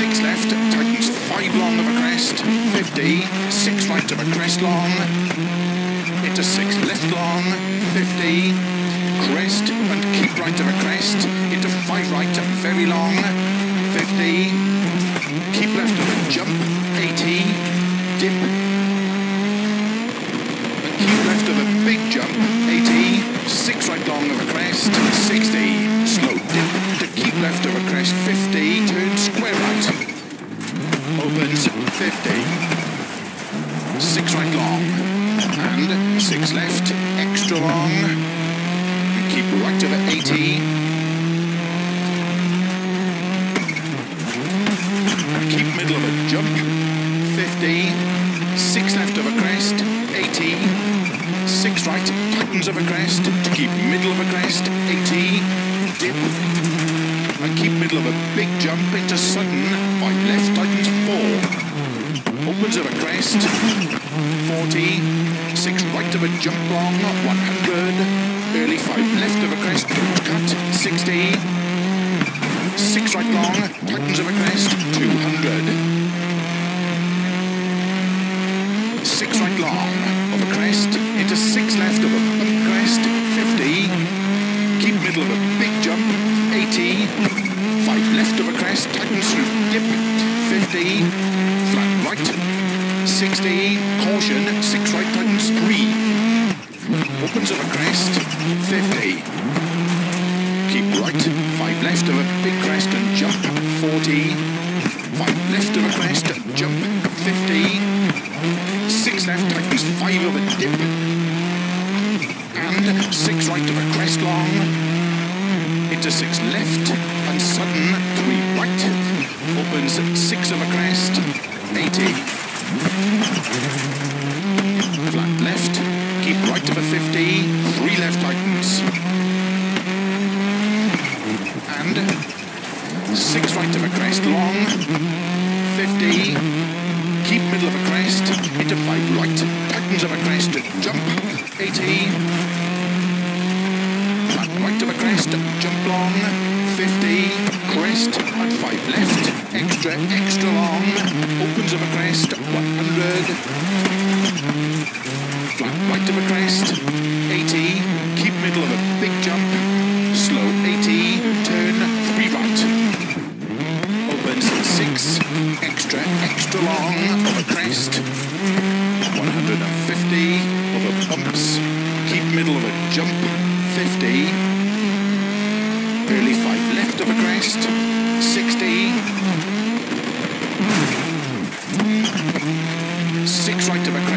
Six left, tightens five long of a crest, 50. Six right of a crest long, into six left long, 50 crest and keep right of a crest. Into five right and very long 50 keep left of a jump 80 dip. And keep left of a big jump 80 six right long of a crest 60 slow dip to keep left of a crest 50 turn square right. Opens 50 six right long and six left extra long keep right over 80. Keep middle of a jump, 50. Six left of a crest, 80. Six right, tightens of a crest, to keep middle of a crest, 80. Dip. And keep middle of a big jump into sudden, five left, tightens, four. Opens of a crest, 40. Six right of a jump long, 100. Early five left of a crest, cut, 60. Six right long, tightens of a crest, 200. Six right long of a crest, into six left of a 16, caution, 6 right tightens, 3. Opens of a crest, 50. Keep right, 5 left of a big crest and jump, 40. 5 left of a crest, and jump, 15. 6 left tightens, 5 of a dip. And 6 right of a crest long. Into 6 left and sudden, 3 right. Opens 6 of a crest, 80. 50, three left tightens. And six right of a crest long, 50, keep middle of a crest, into five right, tightens of a crest, jump, 80, flat right of a crest, jump long, 50, crest, and five left, extra, extra long, opens of a crest, 100, flat right of a crest, 80, keep middle of a big jump, slow 80, turn 3 right. Opens 6, extra, extra long. A crest, 150 of a bumps, keep middle of a jump, 50, early 5 left of a crest, 60, 6 right of a crest,